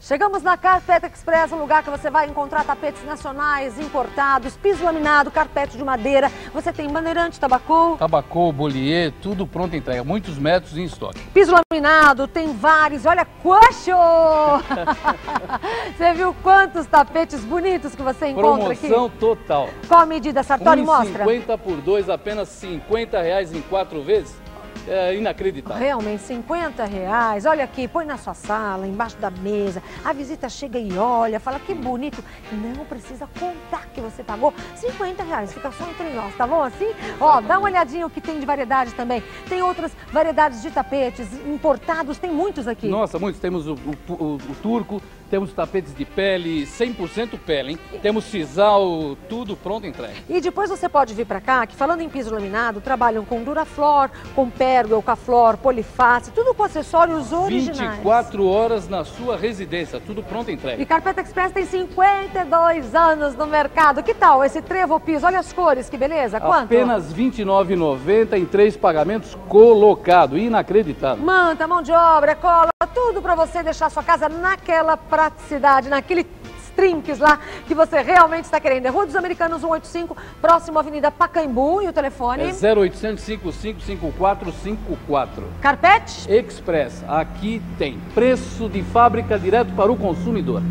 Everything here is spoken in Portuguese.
Chegamos na Carpete Express, um lugar que você vai encontrar tapetes nacionais, importados, piso laminado, carpete de madeira. Você tem bandeirante, tabacou. Tabacou, bolier, tudo pronto entrega. Muitos metros em estoque. Piso laminado, tem vários. Olha, coxo! você viu quantos tapetes bonitos que você encontra aqui? Promoção total. Qual a medida, Sartori? Mostra. 50 por 2, apenas 50 reais em quatro vezes. É inacreditável. Realmente, 50 reais. Olha aqui, põe na sua sala, embaixo da mesa. A visita chega e olha, fala que bonito. Não precisa contar que você pagou 50 reais. Fica só entre nós, tá bom assim? Ó, dá uma olhadinha o que tem de variedade também. Tem outras variedades de tapetes importados, tem muitos aqui. Nossa, muitos. Temos o, o, o, o turco, temos tapetes de pele, 100% pele, hein? Temos sisal, tudo pronto entrega. E depois você pode vir para cá, que falando em piso laminado, trabalham com Duraflor, com Pergo, Eucaflor, Poliface, tudo com acessórios originais. 24 horas na sua residência, tudo pronto entrega. E Carpeta Express tem 52 anos no mercado. Que tal esse trevo piso? Olha as cores, que beleza. Quanto? Apenas R$ 29,90 em três pagamentos colocado. Inacreditável. Manta, mão de obra, cola, tudo para você deixar sua casa naquela praticidade, naquele trinques lá que você realmente está querendo. É Rua dos Americanos 185, próximo à Avenida Pacaembu e o telefone? É 0800 555454. Carpete? Express, aqui tem preço de fábrica direto para o consumidor.